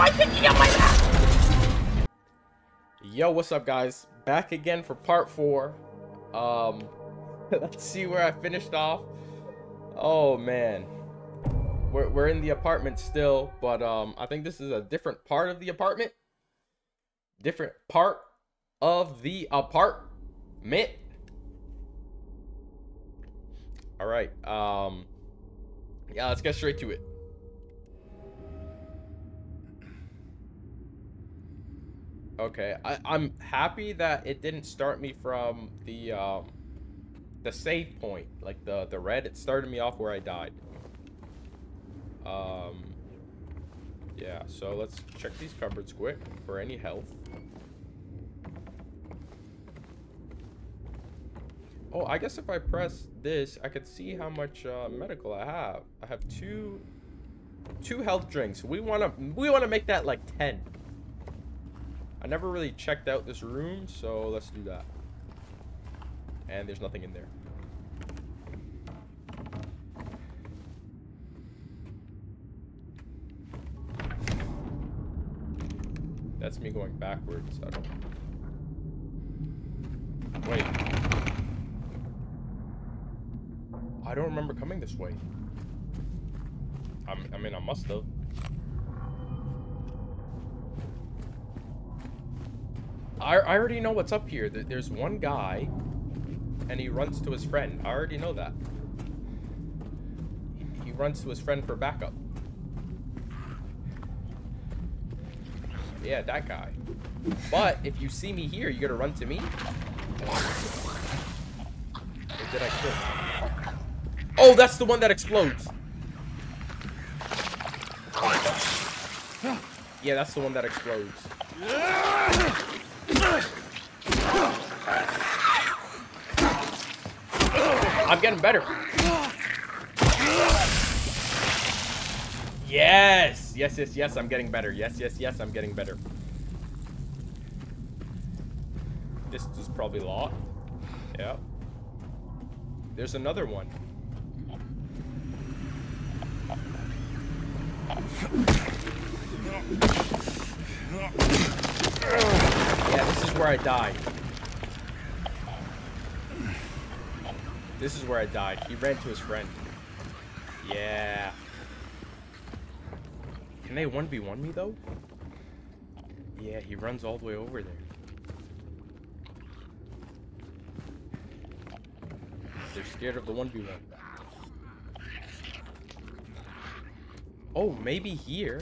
am I picking up my map? Yo, what's up, guys? Back again for part four. Um, let's see where I finished off. Oh man, we're we're in the apartment still, but um, I think this is a different part of the apartment. Different part of the apartment. All right. Um, yeah, let's get straight to it. Okay, I, I'm happy that it didn't start me from the um, the save point, like the the red. It started me off where I died. Um, yeah. So let's check these cupboards quick for any health. Oh, I guess if I press this, I could see how much uh, medical I have. I have two two health drinks. We wanna we wanna make that like ten. I never really checked out this room, so let's do that. And there's nothing in there. That's me going backwards. I don't... Wait. I don't remember coming this way. I mean, I must have. I, I already know what's up here. There's one guy, and he runs to his friend. I already know that. He, runs to his friend for backup. Yeah, that guy. But if you see me here, you gotta run to me. Or did I kill? Oh, that's the one that explodes. Yeah, that's the one that explodes. I'm getting better. Yes! Yes, yes, yes, I'm getting better. Yes, yes, yes, I'm getting better. This is probably locked. Yeah. There's another one. Yeah, this is where I died. This is where I died. He ran to his friend. Yeah. Can they 1v1 me, though? Yeah, he runs all the way over there. They're scared of the 1v1. Oh, maybe here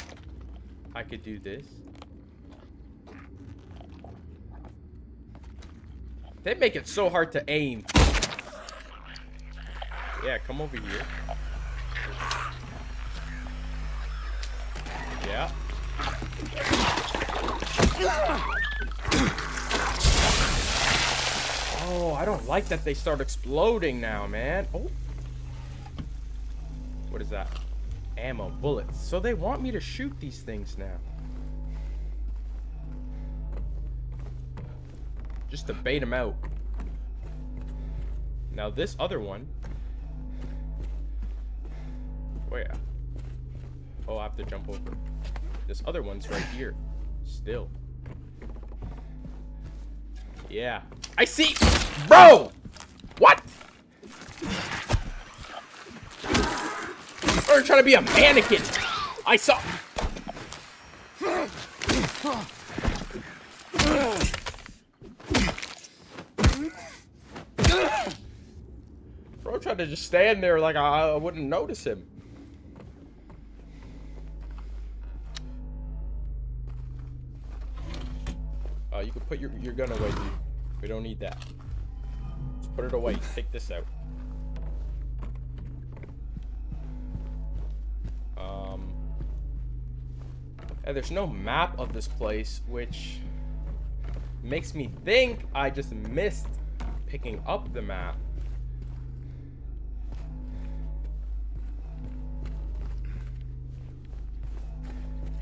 I could do this. They make it so hard to aim. Yeah, come over here. Yeah. Oh, I don't like that they start exploding now, man. Oh. What is that? Ammo, bullets. So they want me to shoot these things now. Just to bait him out. Now this other one. Oh yeah. Oh, I have to jump over. This other one's right here. Still. Yeah. I see! Bro! What? Or trying to be a mannequin. I saw... to just stand there like I, I wouldn't notice him. Uh, you can put your, your gun away, dude. We don't need that. Just put it away. Take this out. Um, and there's no map of this place, which makes me think I just missed picking up the map.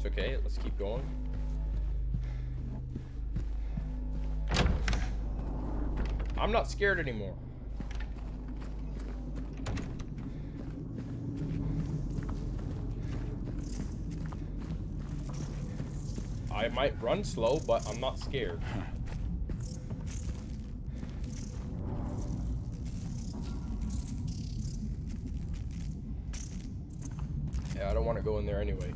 It's okay. Let's keep going. I'm not scared anymore. I might run slow, but I'm not scared. Yeah, I don't want to go in there anyway.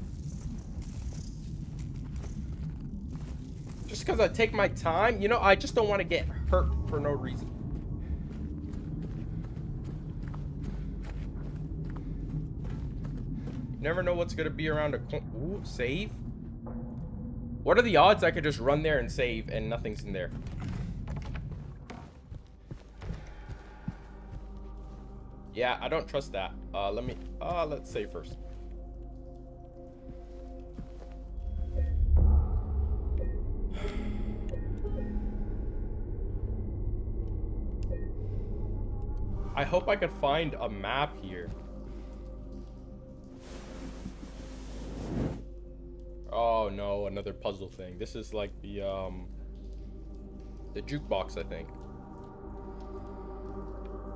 Just because I take my time, you know, I just don't want to get hurt for no reason. Never know what's going to be around a Ooh, save? What are the odds I could just run there and save and nothing's in there? Yeah, I don't trust that. Uh, let me, uh, let's save first. Hope I could find a map here. Oh no, another puzzle thing. This is like the um the jukebox, I think.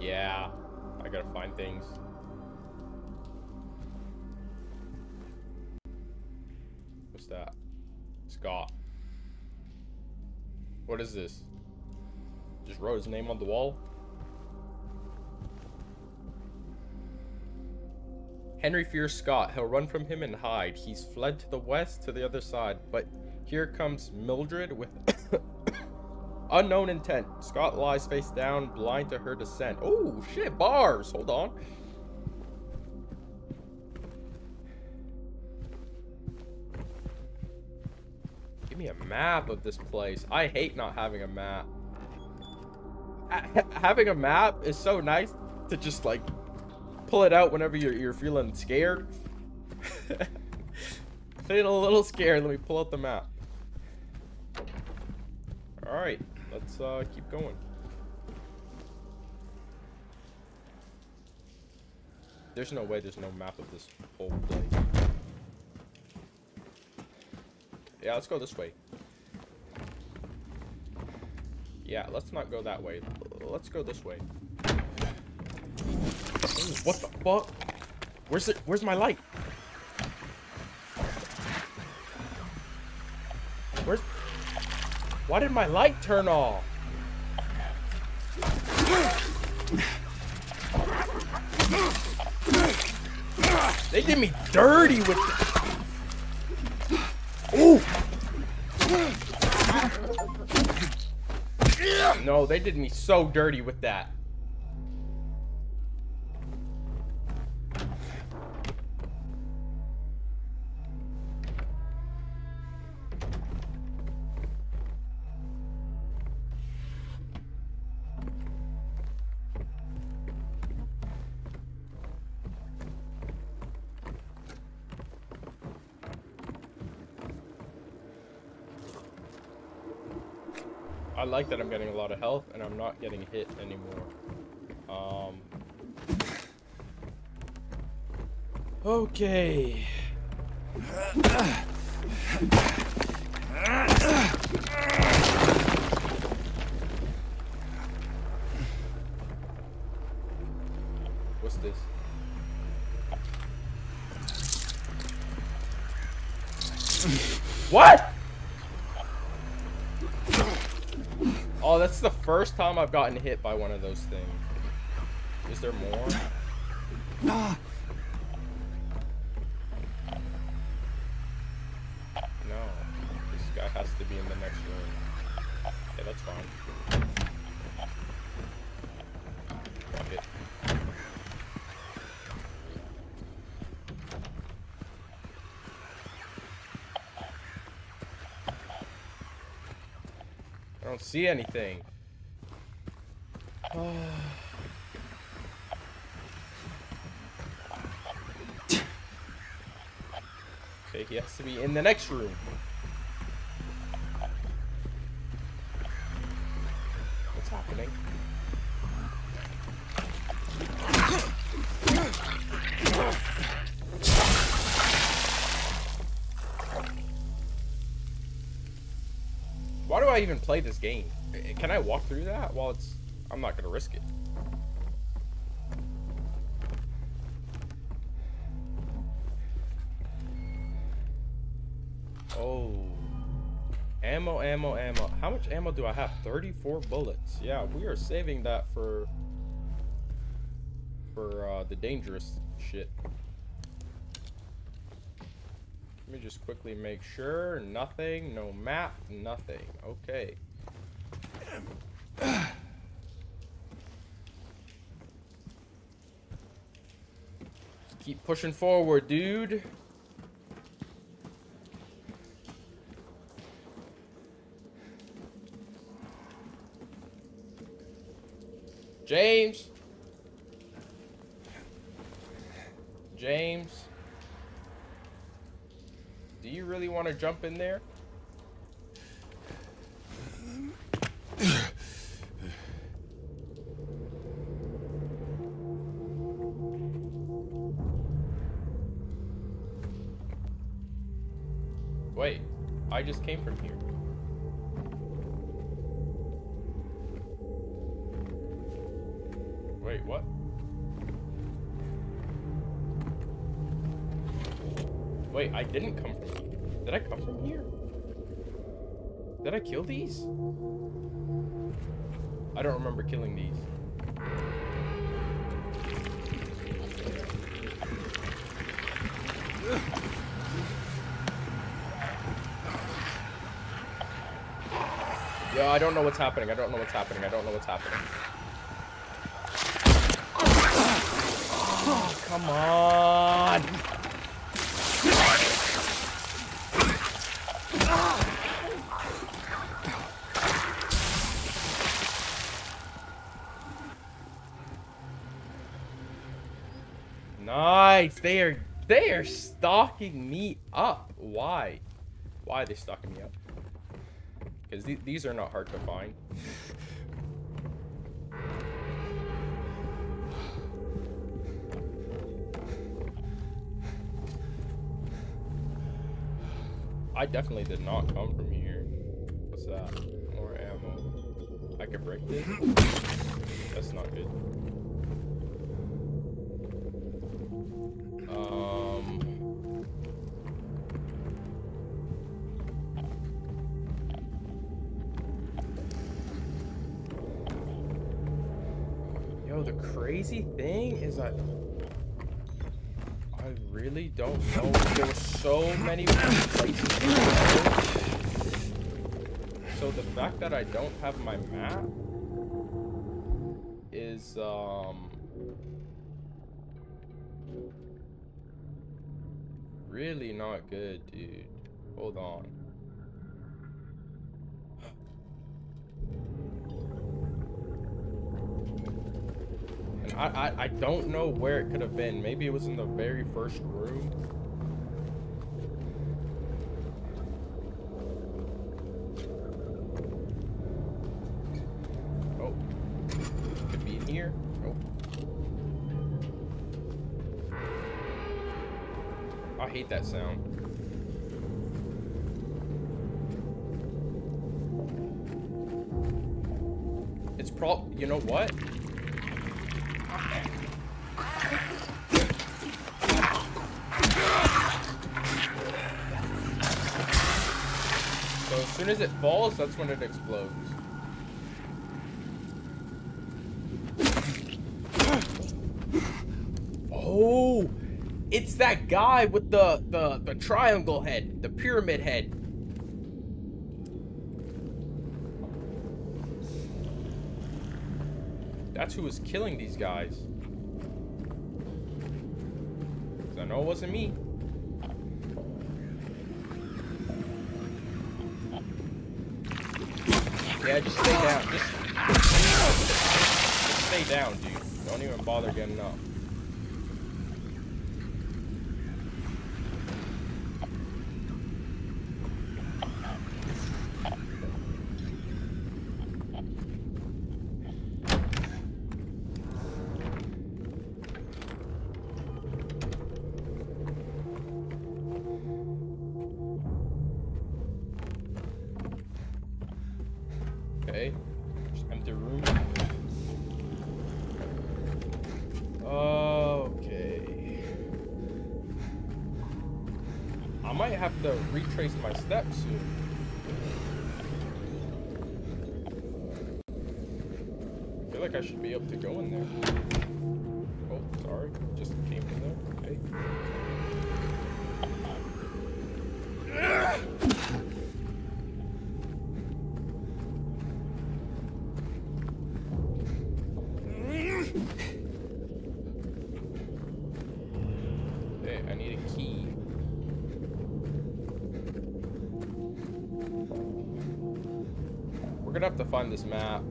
Yeah, I gotta find things. What's that? Scott. What is this? Just wrote his name on the wall? Henry fears Scott. He'll run from him and hide. He's fled to the west to the other side, but here comes Mildred with unknown intent. Scott lies face down, blind to her descent. Oh, shit, bars. Hold on. Give me a map of this place. I hate not having a map. having a map is so nice to just like pull it out whenever you're, you're feeling scared. feeling a little scared. Let me pull out the map. Alright, let's uh, keep going. There's no way there's no map of this whole place. Yeah, let's go this way. Yeah, let's not go that way. Let's go this way. What the fuck? Where's it? Where's my light? Where's... Why did my light turn off? They did me dirty with... Ooh! No, they did me so dirty with that. Like that I'm getting a lot of health and I'm not getting hit anymore. Um. Okay. What's this? What? The first time I've gotten hit by one of those things. Is there more? No, this guy has to be in the next room. Yeah, that's fine. I don't see anything. okay, he has to be in the next room. What's happening? Why do I even play this game? Can I walk through that while it's... I'm not to risk it. Oh. Ammo, ammo, ammo. How much ammo do I have? 34 bullets. Yeah, we are saving that for for uh, the dangerous shit. Let me just quickly make sure. Nothing. No map. Nothing. Okay. Keep pushing forward, dude. James. James. Do you really want to jump in there? I just came from here. Wait, what? Wait, I didn't come from here. Did I come from here? Did I kill these? I don't remember killing these. I don't know what's happening. I don't know what's happening. I don't know what's happening. Oh, come on. Nice. They are they are stalking me up. Why? Why are they stalking me up? Because th these are not hard to find. I definitely did not come from here. What's that? More ammo. I can break this? That's not good. I really don't know. There were so many places. So the fact that I don't have my map is um really not good, dude. Hold on. And I, I, don't know where it could have been. Maybe it was in the very first room. Oh. Could be in here. Nope. I hate that sound. It's prob- you know what? Falls, that's when it explodes. Oh, it's that guy with the, the, the triangle head, the pyramid head. That's who was killing these guys. I know it wasn't me. Yeah, just stay down. Just, just stay down, dude. Don't even bother getting up. Find this map.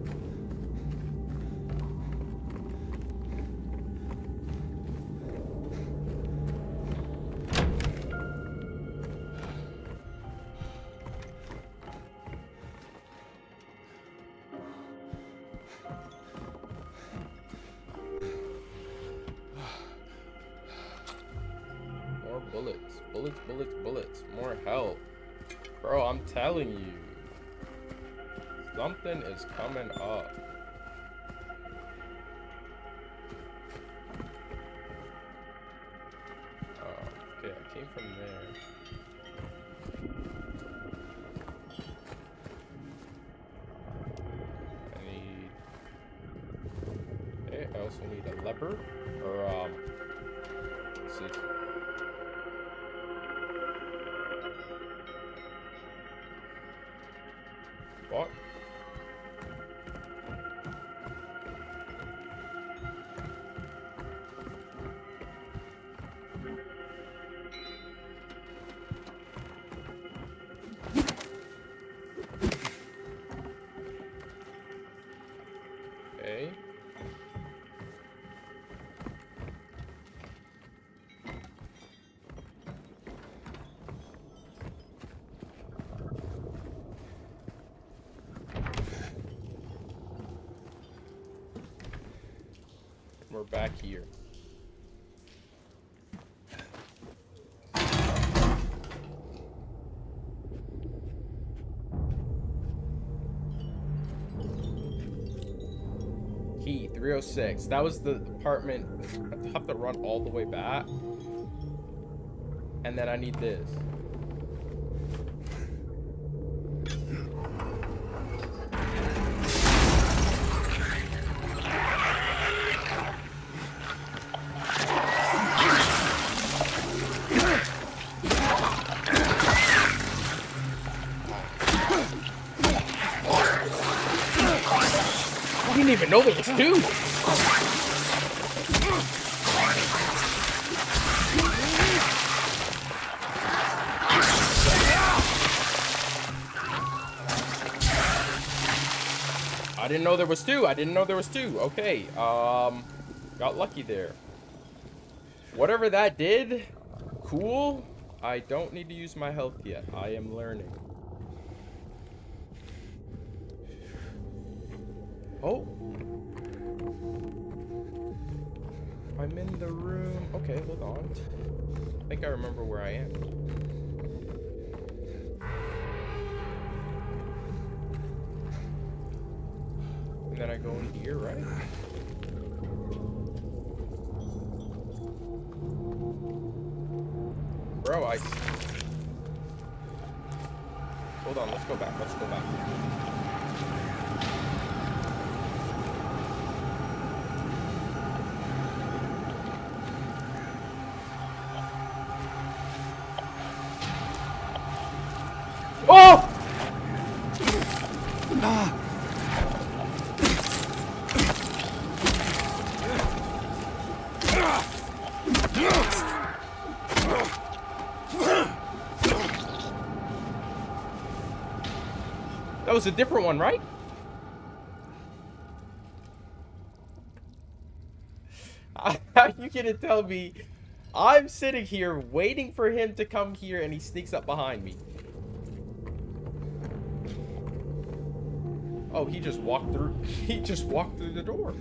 Lever. Or, um... See. Back here. Key 306. That was the apartment. I have to run all the way back. And then I need this. Was two. I didn't know there was two. I didn't know there was two. Okay. Um, got lucky there. Whatever that did, cool. I don't need to use my health yet. I am learning. Hold on, let's go back. Let's go back. Was a different one, right? How you gonna tell me I'm sitting here waiting for him to come here and he sneaks up behind me? Oh, he just walked through. He just walked through the door.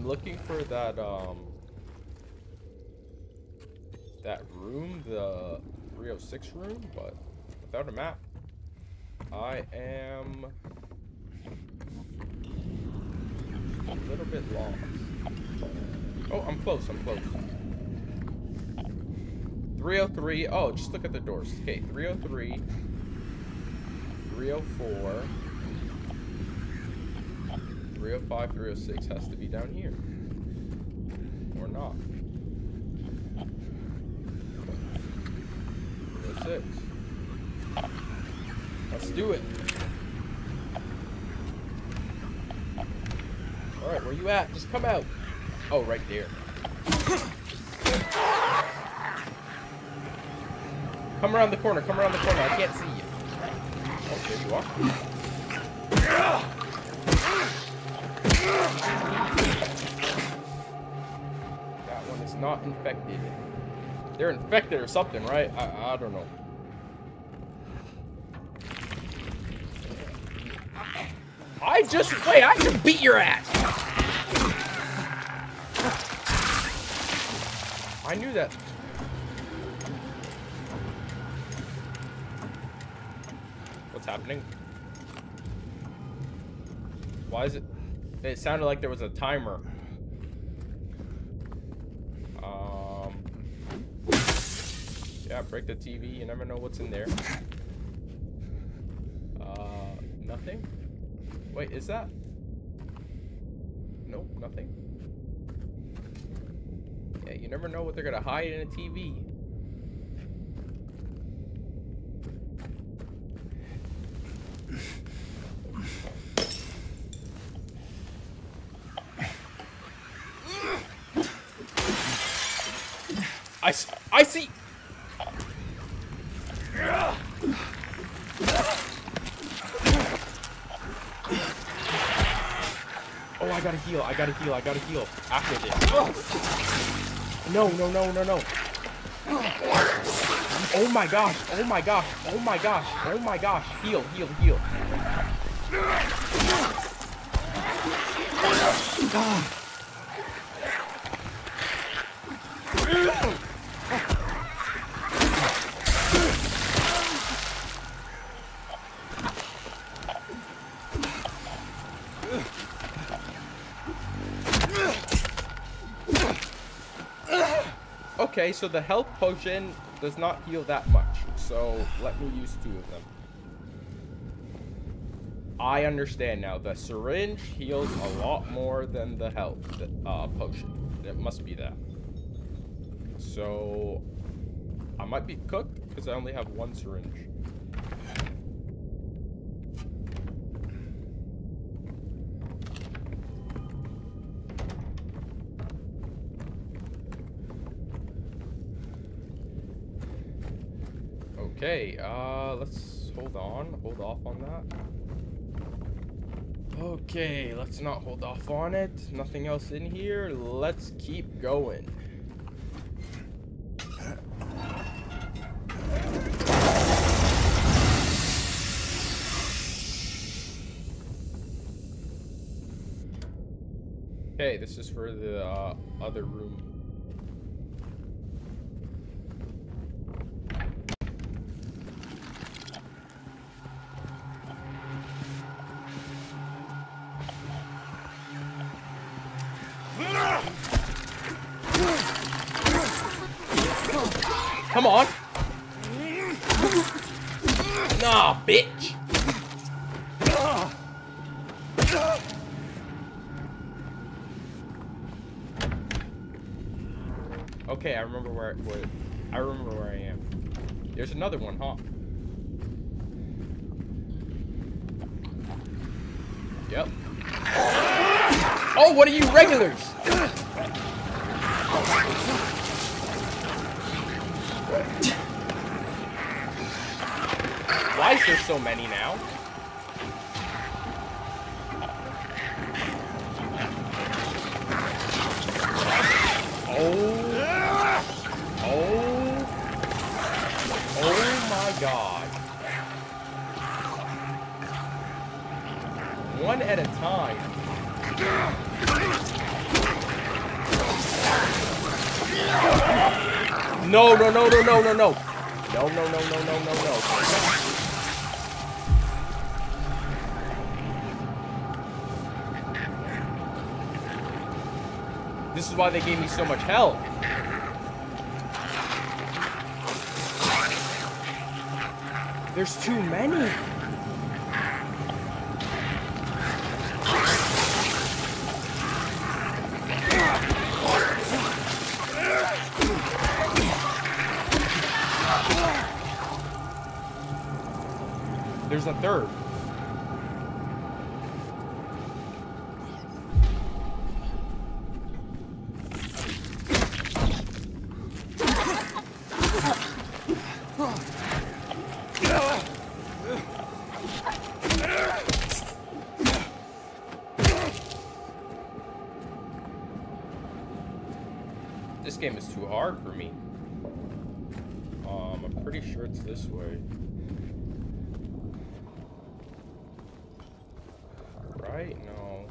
I'm looking for that um that room, the 306 room, but without a map. I am a little bit lost. Oh, I'm close, I'm close. 303, oh, just look at the doors. Okay, 303, 304, 305, 306 has to be down here. Or not. 306. Let's do it. Alright, where you at? Just come out. Oh, right there. Come around the corner, come around the corner. I can't see you. Oh, there you are. That one is not infected. They're infected or something, right? I, I don't know. I just wait. I just beat your ass. I knew that. What's happening? Why is it? It sounded like there was a timer. Um. Yeah, break the TV. You never know what's in there. Uh, nothing. Wait, is that? Nope, nothing. Yeah, you never know what they're gonna hide in a TV. I, s- I see. Oh, I gotta heal. I gotta heal. After this. No, no, no, no, no. Oh my gosh. Oh my gosh. Oh my gosh. Oh my gosh. Heal, heal, heal. Okay, so the health potion does not heal that much. So let me use two of them. I understand now. The syringe heals a lot more than the health uh, potion. It must be that. So I might be cooked because I only have one syringe. Okay, uh, let's hold on, hold off on that. Okay, let's not hold off on it. Nothing else in here. Let's keep going. Okay, this is for the uh, other room. Regulars? Why they gave me so much help. There's too many. Hard for me. Um, I'm pretty sure it's this way. Right? No.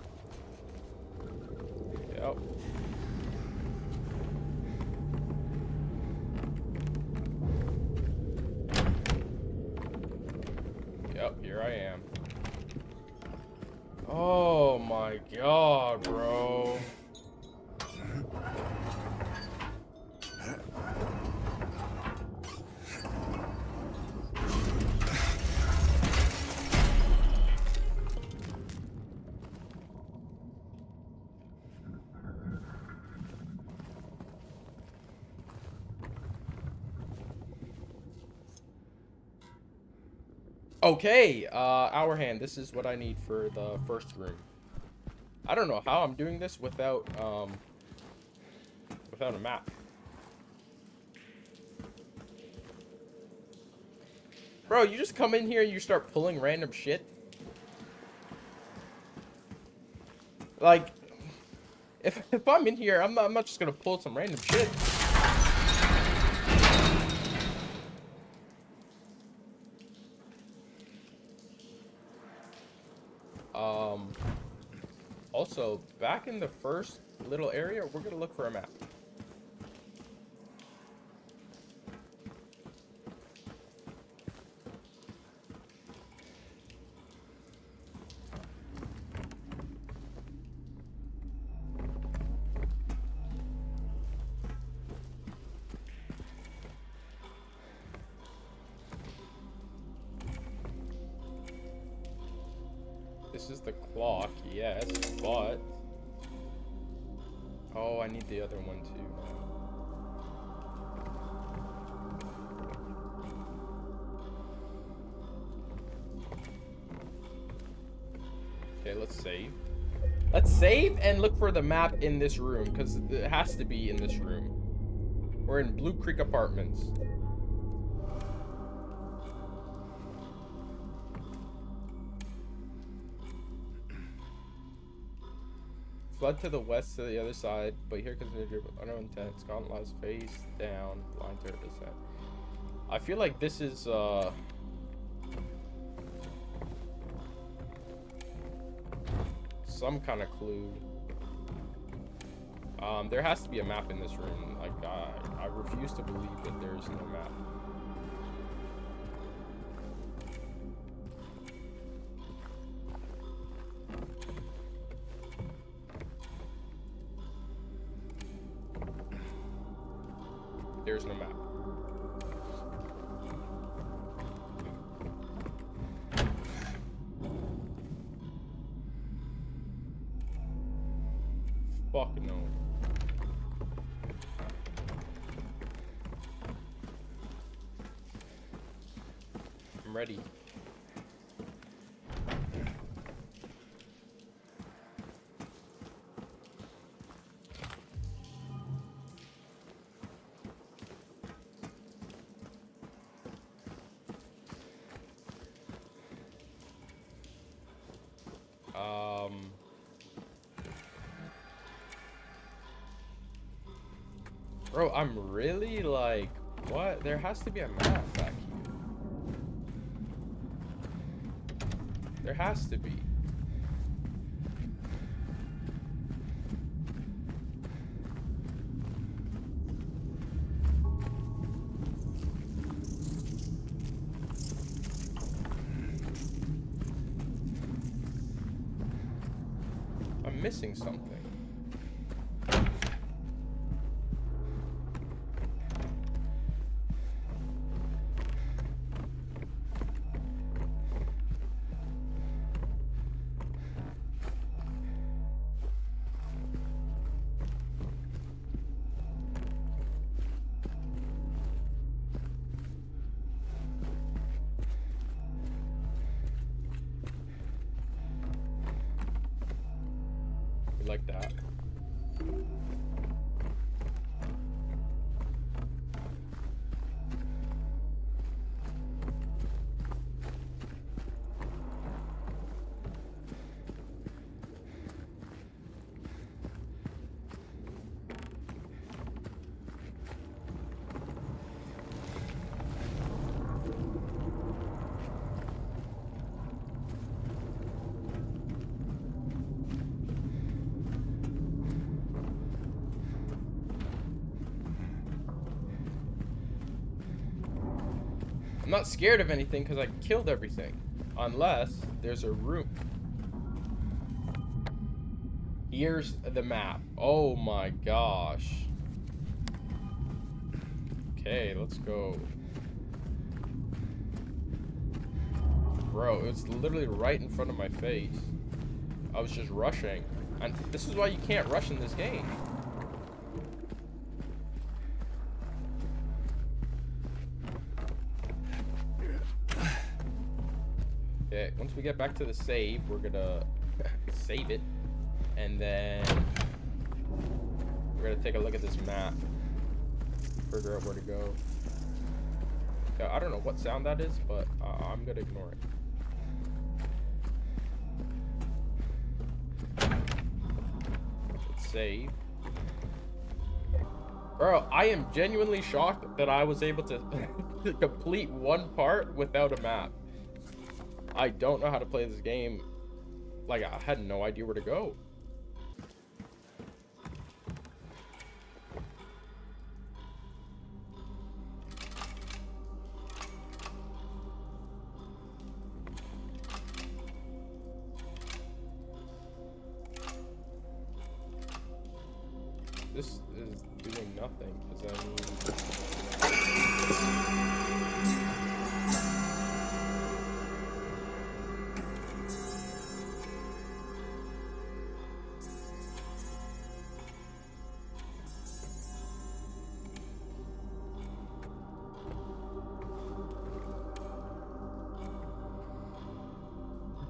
Yep. Yep, here I am. Oh my god, bro. Okay, uh, our hand. This is what I need for the first room. I don't know how I'm doing this without, um, without a map. Bro, you just come in here and you start pulling random shit? Like, if, if I'm in here, I'm not, I'm not just gonna pull some random shit. Um, also, back in the first little area, we're gonna look for a map. Okay, let's save. Let's save and look for the map in this room, because it has to be in this room. We're in Blue Creek Apartments. Flood to the west to the other side, but here comes consider your unknown intent. Scotland lies face down, blind descent. I feel like this is uh some kind of clue. Um, there has to be a map in this room. Like I, I refuse to believe that there is no map. I'm really like, what? There has to be a map back here. There has to be. Like that. I'm not scared of anything because I killed everything. Unless there's a room. Here's the map. Oh my gosh. Okay, let's go. Bro, it's literally right in front of my face. I was just rushing. And this is why you can't rush in this game. We get back to the save, we're gonna save it. And then we're gonna take a look at this map. Figure out where to go. Yeah, I don't know what sound that is, but uh, I'm gonna ignore it. Let's save. Bro, I am genuinely shocked that I was able to complete one part without a map. I don't know how to play this game. Like, I had no idea where to go.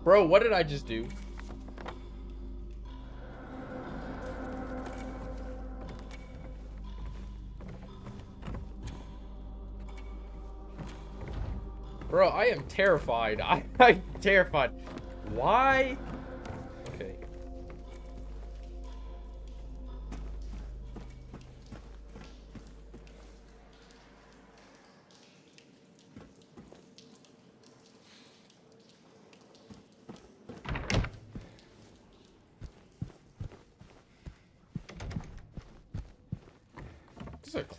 Bro, what did I just do? Bro, I am terrified. I, I'm terrified. Why?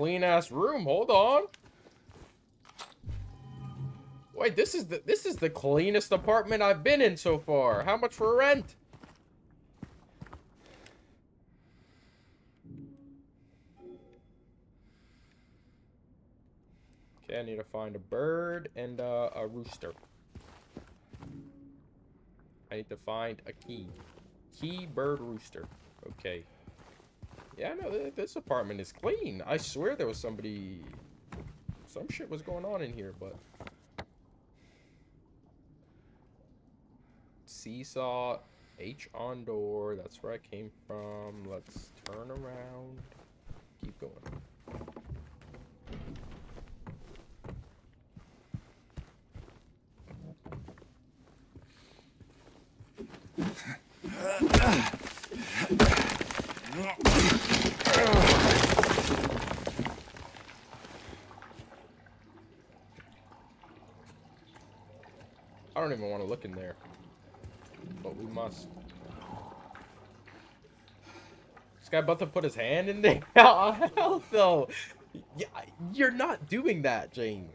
Clean ass room. Hold on. Wait, this is the this is the cleanest apartment I've been in so far. How much for rent? Okay, I need to find a bird and uh, a rooster. I need to find a key. Key, bird, rooster. Okay. Yeah, no, th this apartment is clean. I swear there was somebody... Some shit was going on in here, but... Seesaw, H on door. That's where I came from. Let's turn around. Keep going. Even want to look in there. But we must. This guy about to put his hand in there? Hell no. Yeah, you're not doing that, James.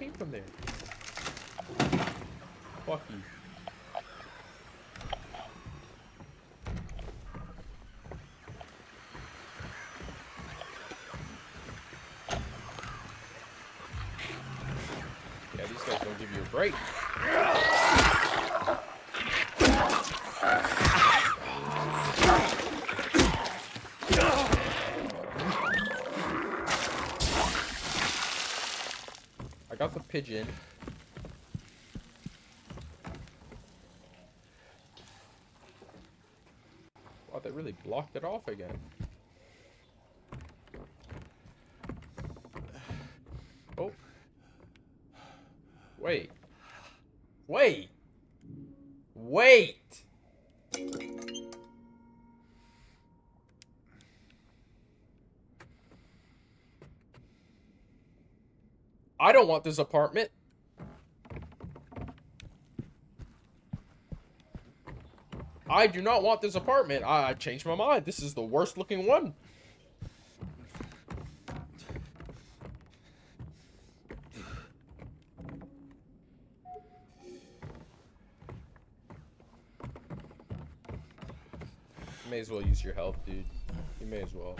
Came from there. Fuck you. Yeah, these guys don't give you a break. Pigeon. Wow, they really blocked it off again. Don't want this apartment. I do not want this apartment. I, I changed my mind. This is the worst looking one. May as well use your health, dude. You may as well.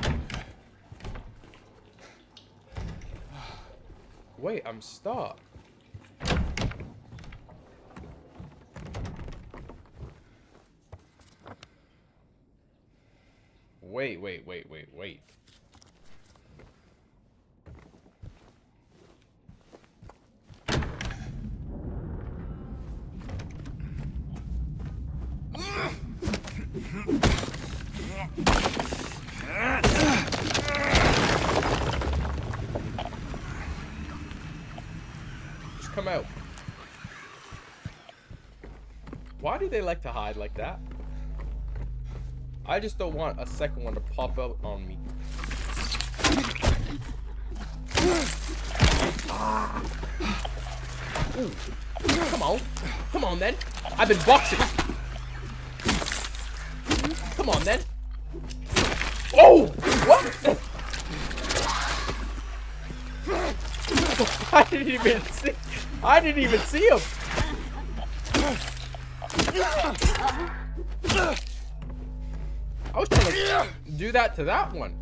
Wait, I'm stuck. Wait, wait, wait, wait, wait. Just come out. Why do they like to hide like that? I just don't want a second one to pop out on me. Come on. Come on then. I've been boxing. Come on then. Oh! What? I didn't even see. I didn't even see him. I was trying to do that to that one.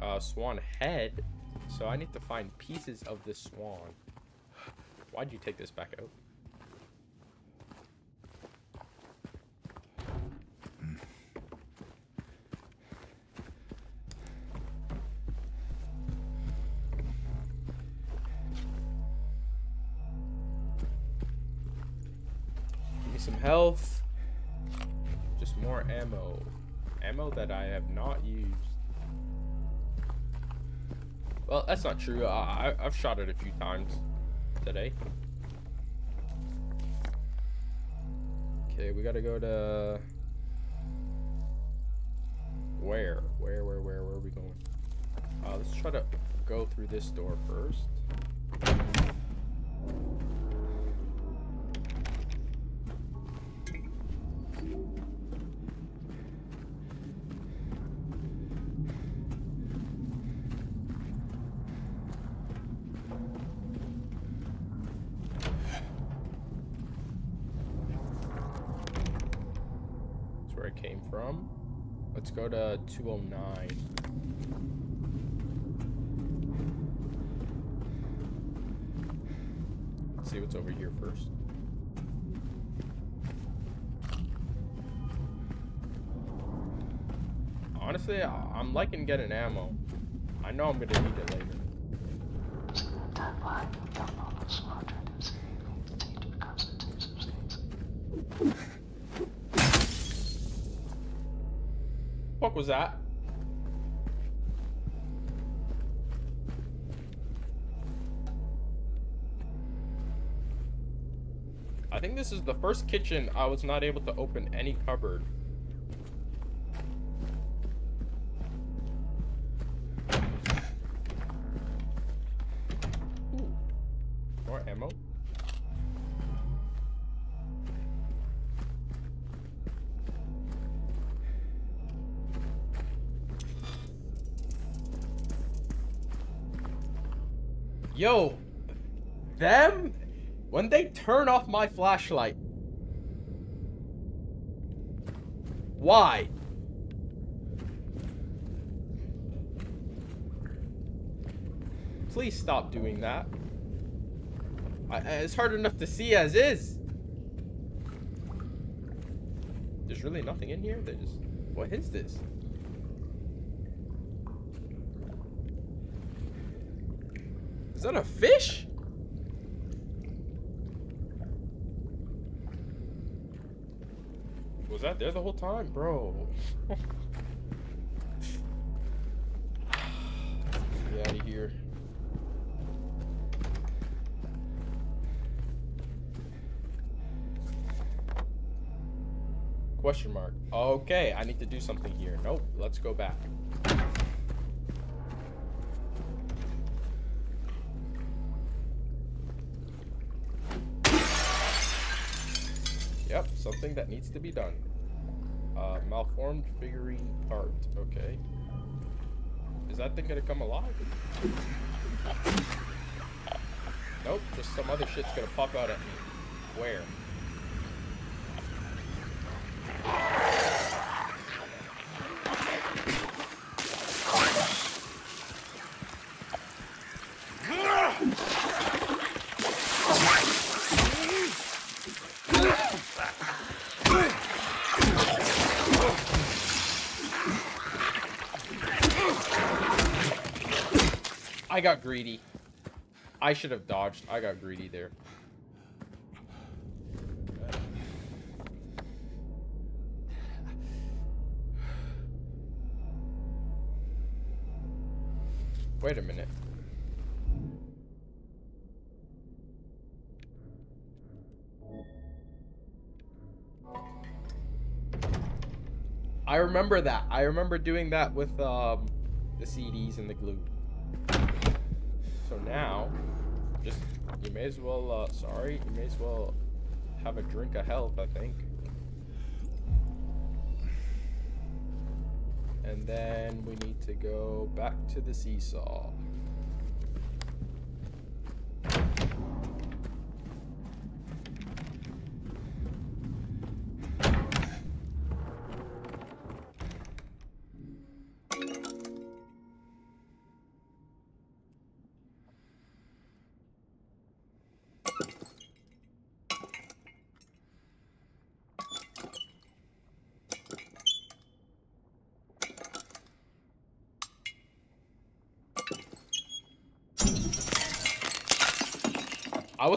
Uh, swan head. So I need to find pieces of the swan. Why'd you take this back out? Health. Just more ammo. Ammo that I have not used. Well, that's not true. I, I've shot it a few times today. Okay, we gotta go to... Where? Where, where, where, where are we going? Uh, let's try to go through this door first. Go to 209. Let's see what's over here first. Honestly, I'm liking getting ammo. I know I'm gonna need it later. Fuck was that? I think this is the first kitchen I was not able to open any cupboard. Yo, them, when they turn off my flashlight, why? Please stop doing that. I, it's hard enough to see as is. There's really nothing in here. They just, what is this? Is that a fish? Was that there the whole time? Bro. Get out of here. Question mark. Okay, I need to do something here. Nope, let's go back. Something that needs to be done. Uh, malformed figurine part. Okay. Is that thing gonna come alive? Nope, just some other shit's gonna pop out at me. Where? I got greedy. I should have dodged. I got greedy there. Wait a minute. I remember that. I remember doing that with um, the CDs and the glue. Now, just, you may as well, uh, sorry, you may as well have a drink of health, I think. And then we need to go back to the seesaw.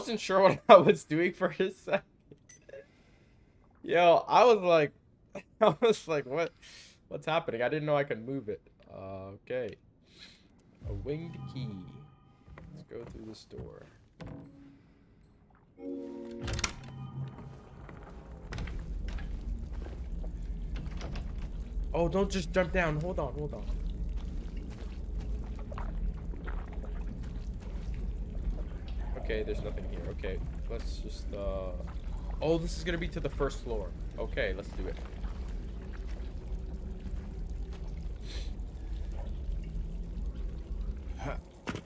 Wasn't sure what I was doing for a second. Yo, I was like, I was like, what, what's happening? I didn't know I could move it. Uh, okay, a winged key. Let's go through this door. Oh, don't just jump down. Hold on, hold on. Okay, there's nothing here. Okay, let's just, uh... Oh, this is gonna be to the first floor. Okay, let's do it.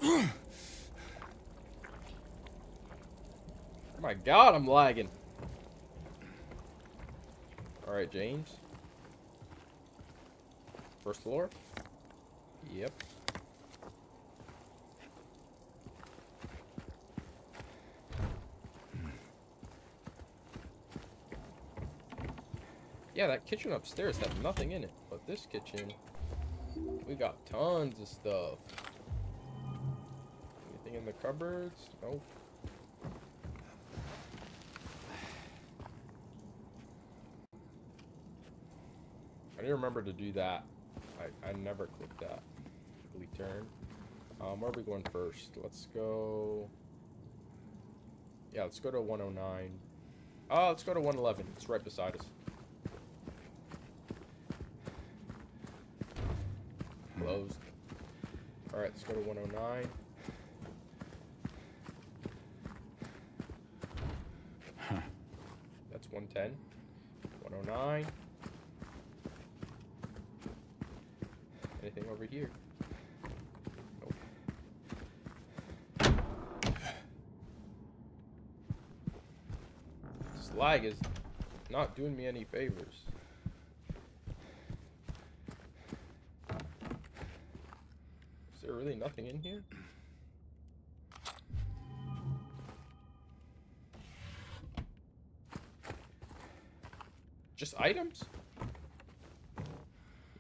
Oh my god, I'm lagging. Alright, James. First floor? Yep. Yeah, that kitchen upstairs had nothing in it. But this kitchen, we got tons of stuff. Anything in the cupboards? Nope. I didn't remember to do that. I, I never clicked that. Quickly turn. Um, where are we going first? Let's go... Yeah, let's go to 109. Oh, let's go to 111. It's right beside us. right, let's go to 109. That's 110. 109. Anything over here? Nope. This lag is not doing me any favors. Just items?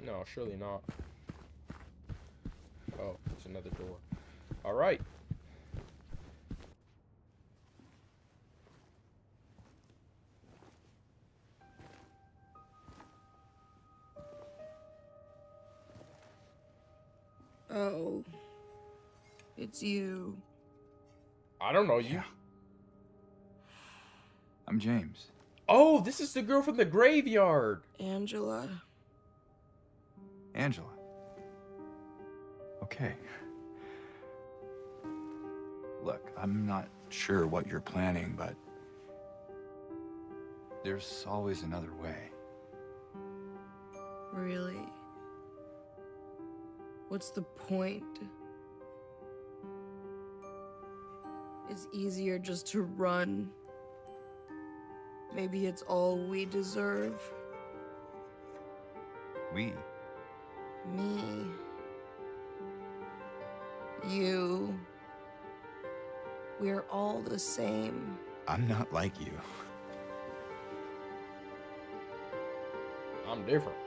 No, surely not. Oh, it's another door. Alright. Oh. It's you. I don't know you. Yeah. I'm James. Oh, this is the girl from the graveyard. Angela. Angela. Okay. Look, I'm not sure what you're planning, but there's always another way. Really? What's the point? It's easier just to run. Maybe it's all we deserve. We? Me. You. We're all the same. I'm not like you. I'm different.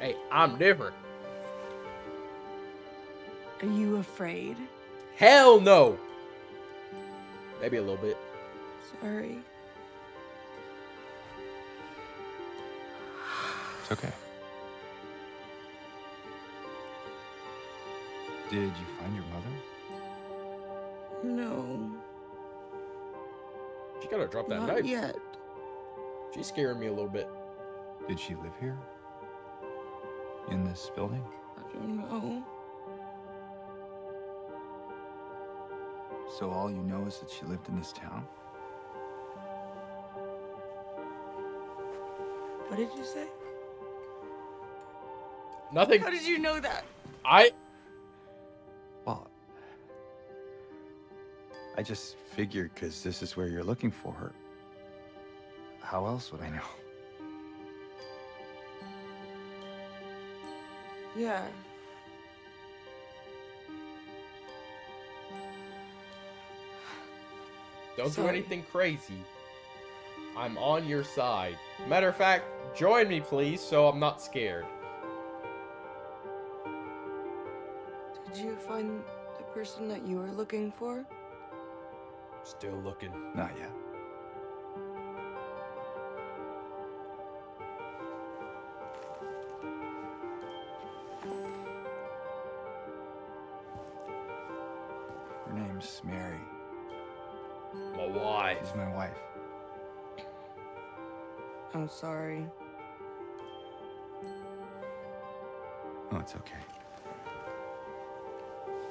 Hey, I'm different. Are you afraid? Hell no. Maybe a little bit. Sorry. It's okay. Did you find your mother? No. She gotta drop that not knife. yet. She's scaring me a little bit. Did she live here? In this building? I don't know. So all you know is that she lived in this town? What did you say? Nothing. How did you know that? I. Well, I just figured because this is where you're looking for her. How else would I know? Yeah. Don't do anything crazy. I'm on your side. Matter of fact, join me, please, so I'm not scared. Did you find the person that you were looking for? Still looking. Not yet. Her name's Mary. My wife. She's my wife. I'm sorry. Oh, it's okay.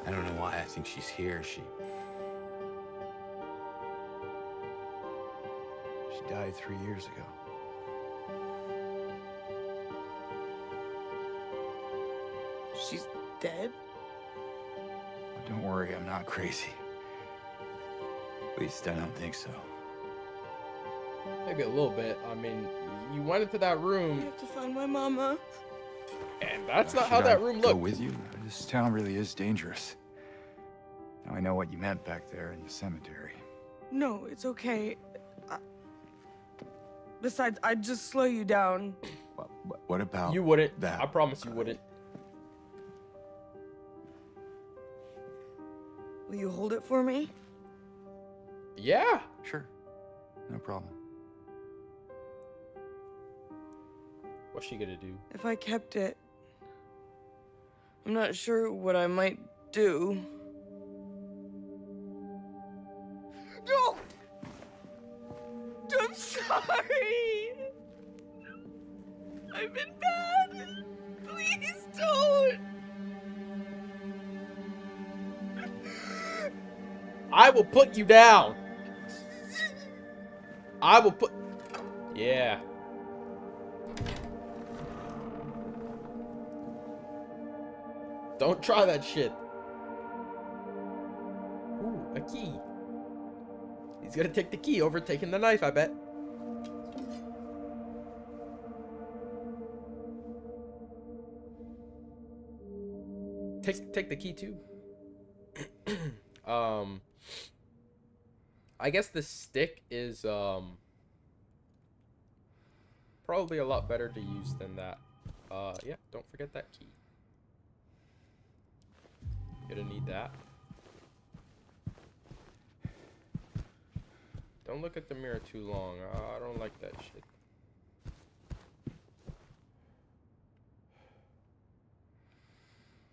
I don't know why I think she's here. She She died three years ago. She's dead? But don't worry, I'm not crazy. At least I don't think so. Maybe a little bit. I mean, you went into that I room, have to find my mama. And that's Uh, not how should that I room go looked. with you? This town really is dangerous. Now I know what you meant back there in the cemetery. No, it's okay. I... Besides, I'd just slow you down. What, what, what about You wouldn't. that? I promise you wouldn't. Will you hold it for me? Yeah. Sure, no problem. What's she gonna do? If I kept it, I'm not sure what I might do. No! I'm sorry! I've been bad! Please don't! I will put you down. I will put. Yeah. Don't try that shit. Ooh, a key. He's gonna take the key over taking the knife, I bet. Take take the key too. um I guess the stick is um probably a lot better to use than that. Uh yeah, don't forget that key. Gonna need that. Don't look at the mirror too long. I don't like that shit.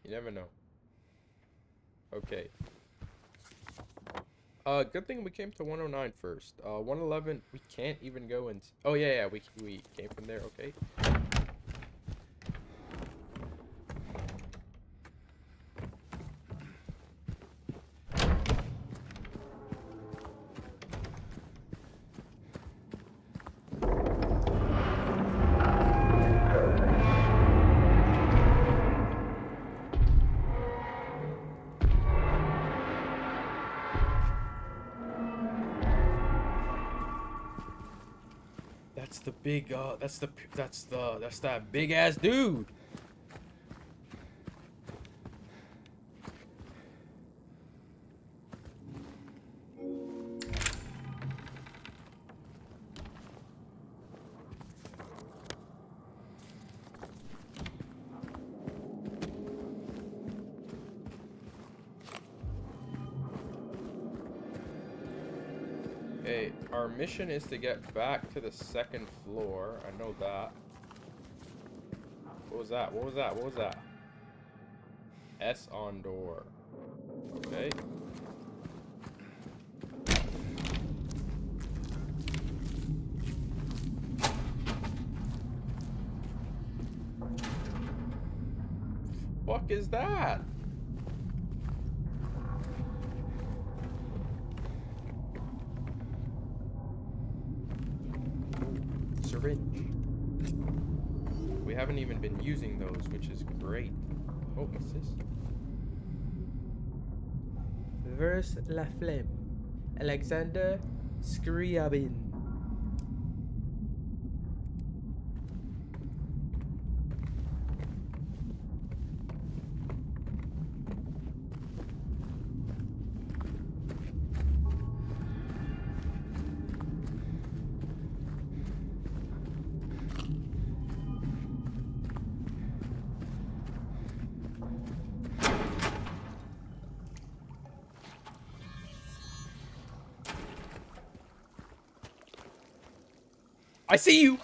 You never know. Okay. Uh, good thing we came to 109 first. Uh, 111, we can't even go and... Oh, yeah, yeah, we, we came from there, okay. Big, uh, that's the, that's the, that's that big ass dude. Mission is to get back to the second floor. I know that. What was that? What was that? What was that? S on door. Okay. Fuck is that? syringe. We haven't even been using those, which is great. Oh, what's this? Verse La Flemme. Alexander Scriabin. I see you!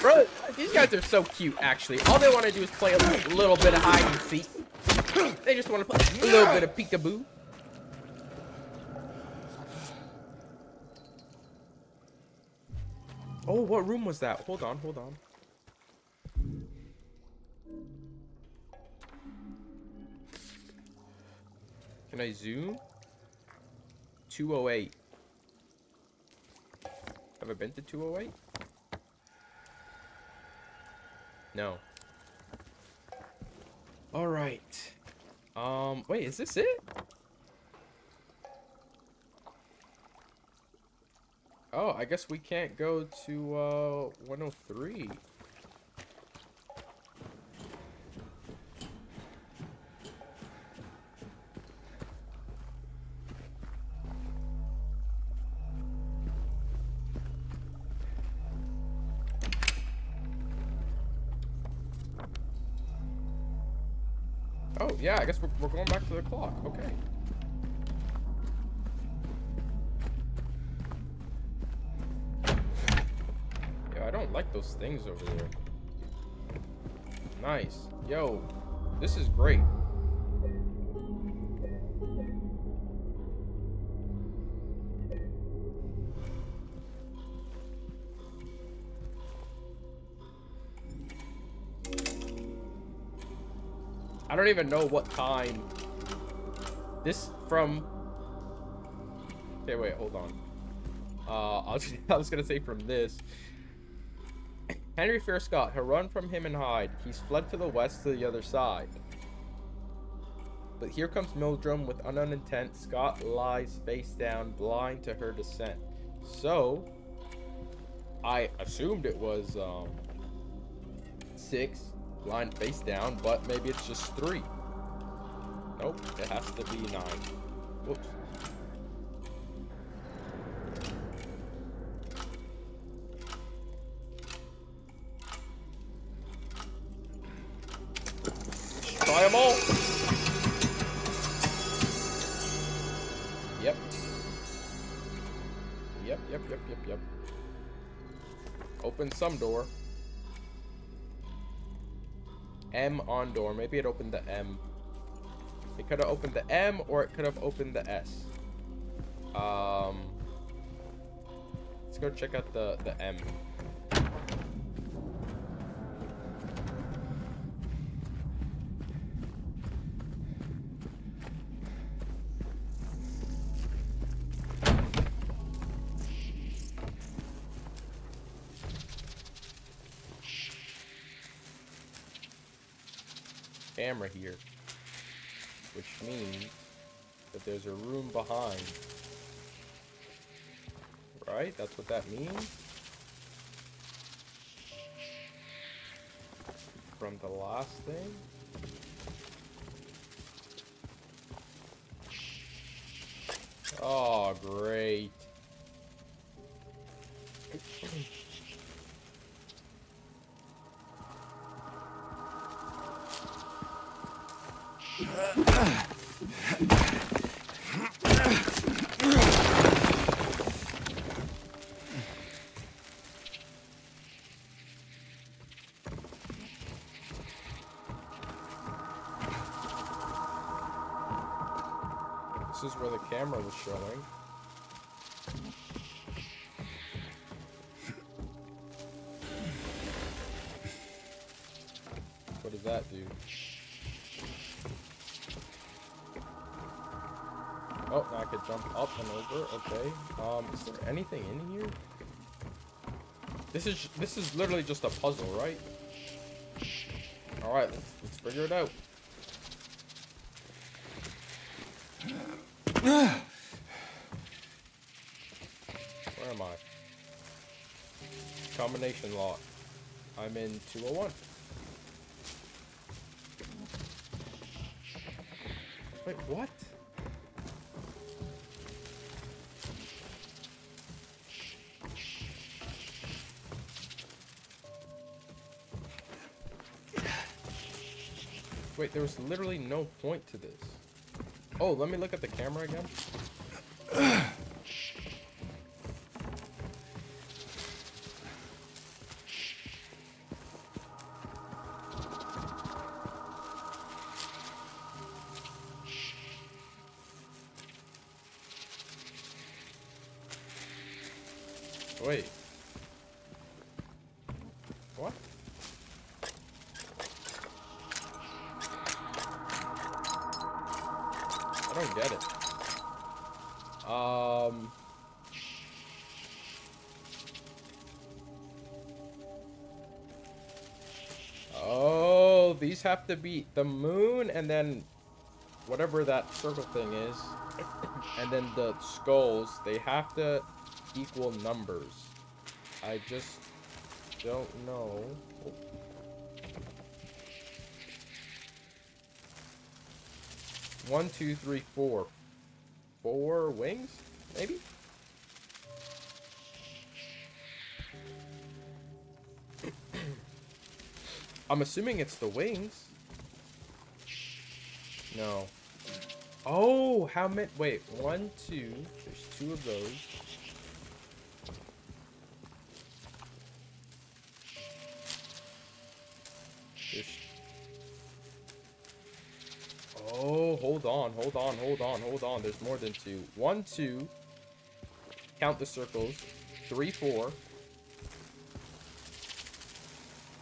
Bro, these guys are so cute, actually. All they want to do is play a little bit of hide and seek. They just want to play a little bit of peekaboo. Oh, what room was that? Hold on, hold on. Can I zoom? 208. Have been to 208? No. Alright. Um, wait, is this it? Oh, I guess we can't go to, uh, 103. Things over there. Nice. Yo, this is great. I don't even know what time. This from. Okay, wait, hold on. Uh, I was, I was gonna say from this. Henry Fear Scott had run from him and hide. He's fled to the west to the other side. But here comes Mildred with unknown intent. Scott lies face down, blind to her descent. So, I assumed it was um, six, blind face down, but maybe it's just three. Nope, it has to be nine. Whoops. Door. M on door. Maybe it opened the M. It could have opened the M or it could have opened the S. Um, let's go check out the, the M. camera here. Which means that there's a room behind. Right? That's what that means? From the last thing? Oh, great. What does that do? Oh, now I could jump up and over. Okay. Um, is there anything in here? This is this is literally just a puzzle, right? All right, let's, let's figure it out. Combination lock. I'm in 201. Wait, what? Wait, there was literally no point to this. Oh, let me look at the camera again. Wait. What? I don't get it. Um. Oh, these have to be the moon and then whatever that circle thing is. And then the skulls, they have to equal numbers. I just don't know. One, two, three, four. Four wings? Maybe? I'm assuming it's the wings. No. Oh, how many? Wait, one, two. There's two of those. Hold on, hold on, hold on, hold on. There's more than two. One, two. Count the circles. Three, four.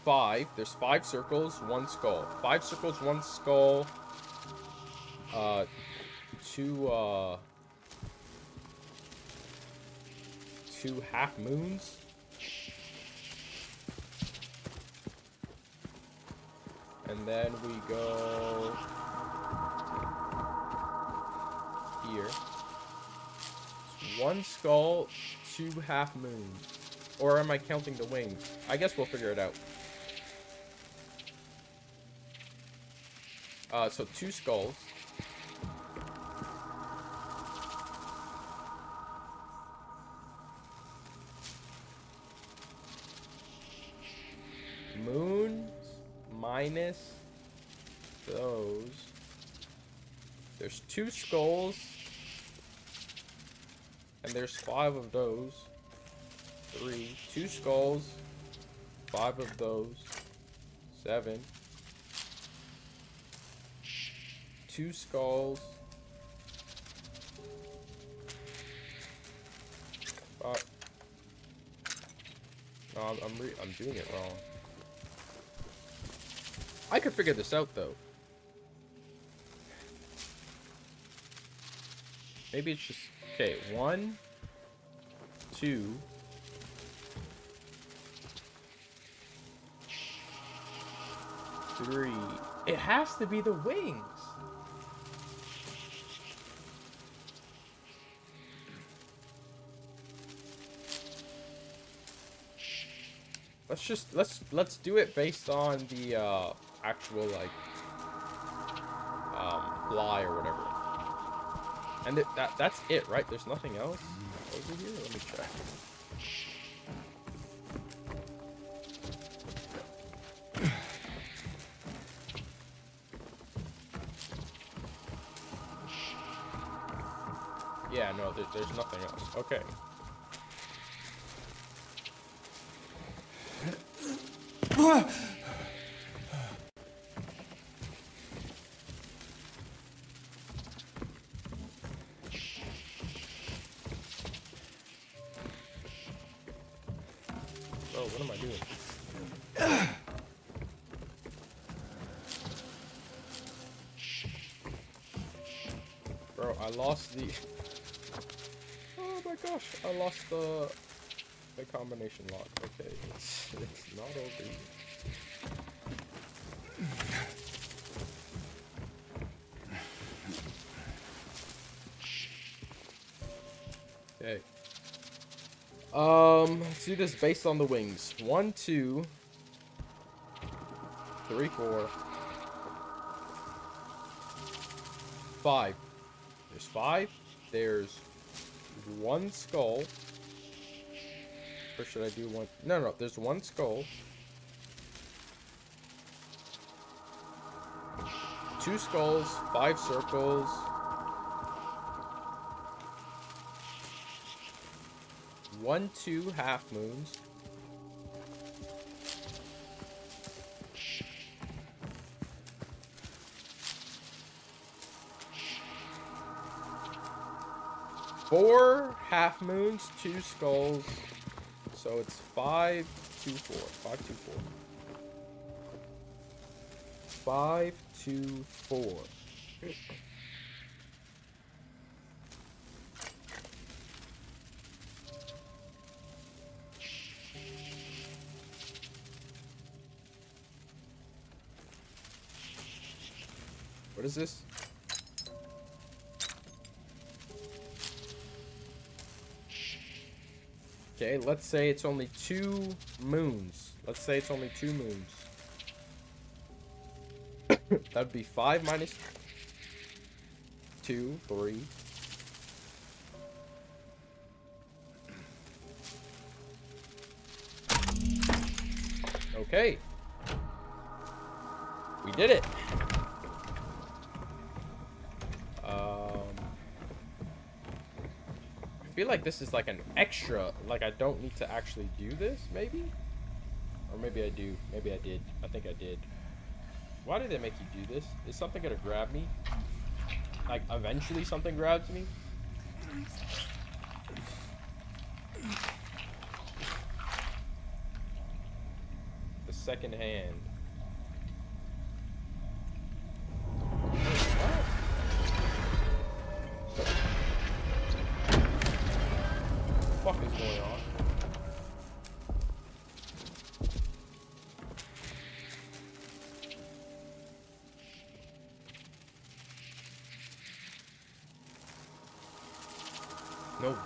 Five. There's five circles, one skull. Five circles, one skull. Uh, two, uh... Two half moons. And then we go... here. One skull, two half moons. Or am I counting the wings? I guess we'll figure it out. Uh, so two skulls. There's two skulls. And there's five of those. Three. Two skulls. Five of those. Seven. Two skulls. Five. No, I'm I'm, I'm doing it wrong. I could figure this out though. Maybe it's just okay. One, two, three. It has to be the wings. Let's just let's let's do it based on the uh, actual like um, fly or whatever. And th that that's it, right? There's nothing else over here. Let me check. Yeah, no, there, there's nothing else. Okay. Lost the... Oh my gosh, I lost the... The combination lock. Okay, it's, it's not yet. Okay. Um, let's do this based on the wings. One, two, three, four, five. Five. There's one skull. Or should I do one? No, no, there's one skull. Two skulls, five circles. One, two half moons. Four half moons, two skulls. So it's five, two, four. Five, two, four. Five, two, four. What is this? Okay, let's say it's only two moons. Let's say it's only two moons. That'd be five minus two, three. Okay. We did it. Feel like this is like an extra. Like I don't need to actually do this, maybe? Or maybe I do. Maybe I did. I think I did. Why did they make you do this? Is something gonna grab me? Like eventually something grabs me? The second hand.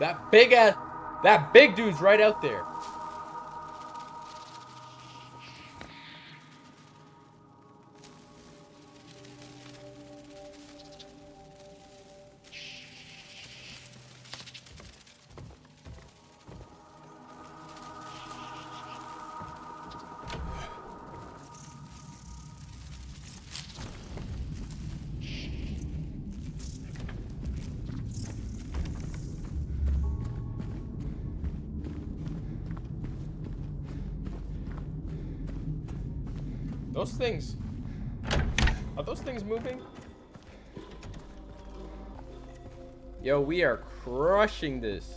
That big ass, that big dude's right out there. Those things. Are those things moving? Yo, we are crushing this.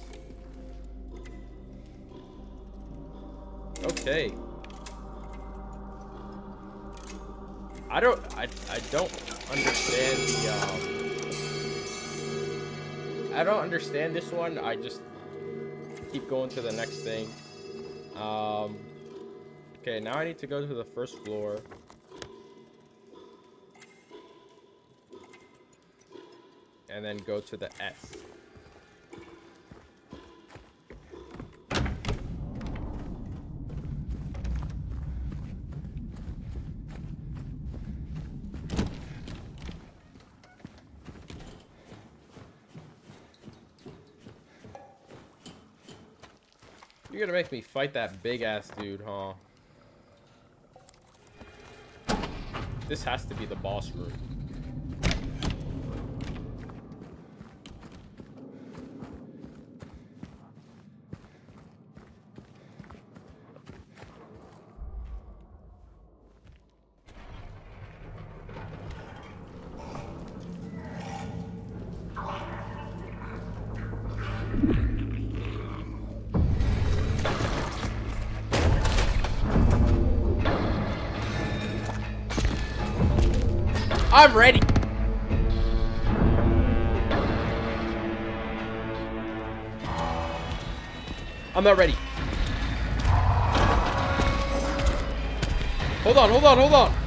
Okay. I don't I I don't understand the um I don't understand this one. I just keep going to the next thing. Um Okay, now I need to go to the first floor. And then go to the S. You're gonna make me fight that big ass dude, huh? This has to be the boss room. Not ready. Hold on, hold on, hold on.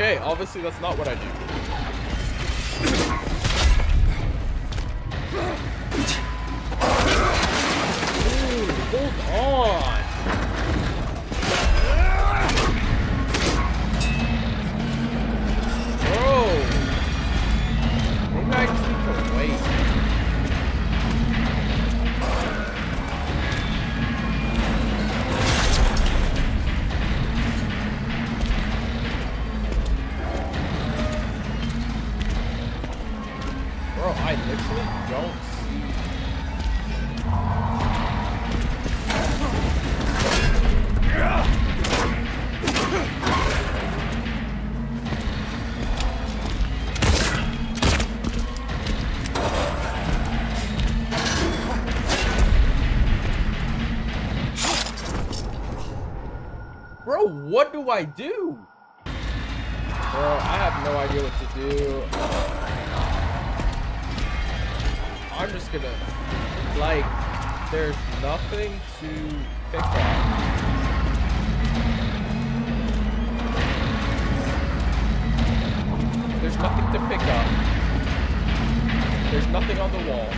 Okay, obviously that's not what I do. Dude, hold on. I do? Bro, I have no idea what to do. I'm just gonna, like, there's nothing to pick up. There's nothing to pick up. There's nothing on the wall.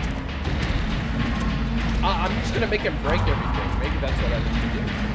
I I'm just gonna make him break everything. Maybe that's what I need to do.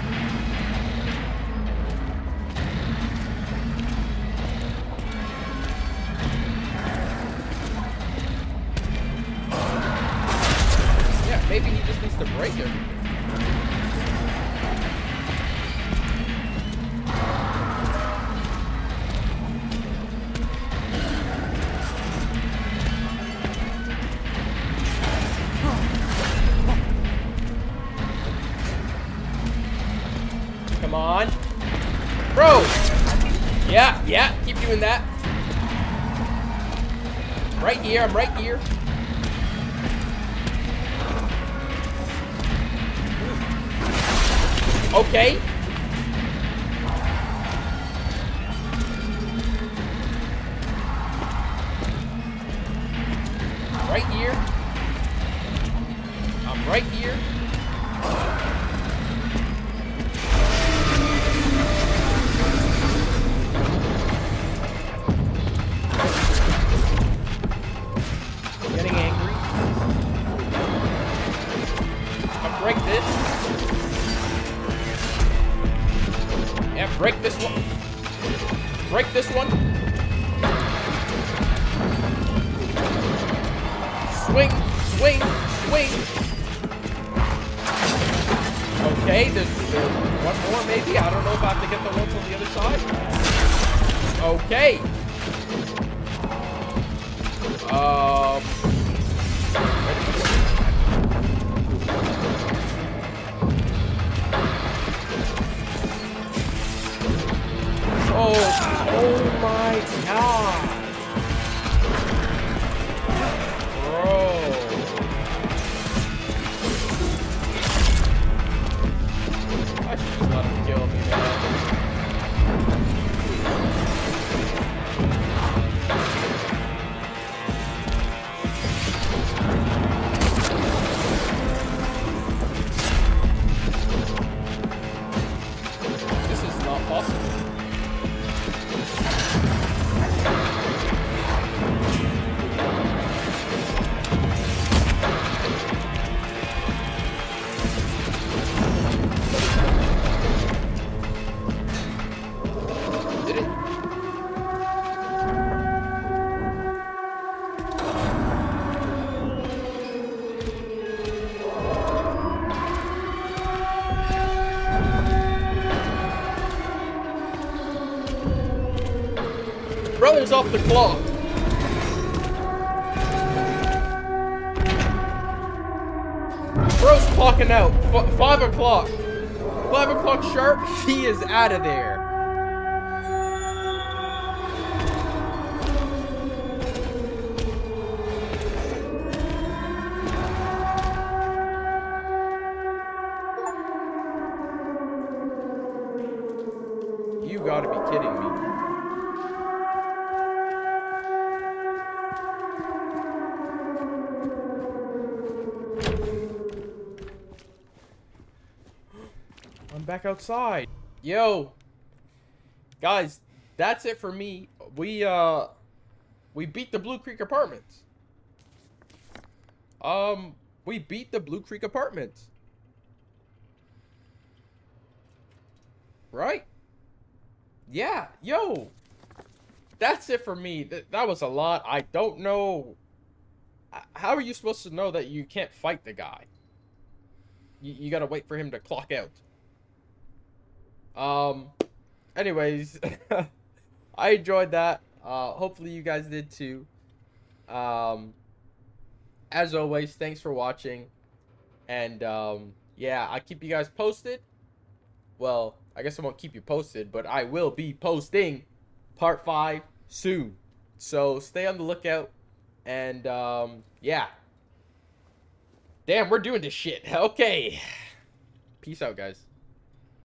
Off the clock. Bro's clocking out. F five o'clock. Five o'clock sharp. He is out of there. Outside. Yo. Guys, that's it for me. We uh we beat the Blue Creek Apartments. Um we beat the Blue Creek Apartments. Right? Yeah, yo. That's it for me. Th that was a lot. I don't know how are you supposed to know that you can't fight the guy? You, you gotta wait for him to clock out. Um, anyways, I enjoyed that. Uh, hopefully you guys did too. Um, as always, thanks for watching. And, um, yeah, I'll keep you guys posted. Well, I guess I won't keep you posted, but I will be posting part 5 soon. So stay on the lookout. And, um, yeah. Damn, we're doing this shit. Okay. Peace out, guys.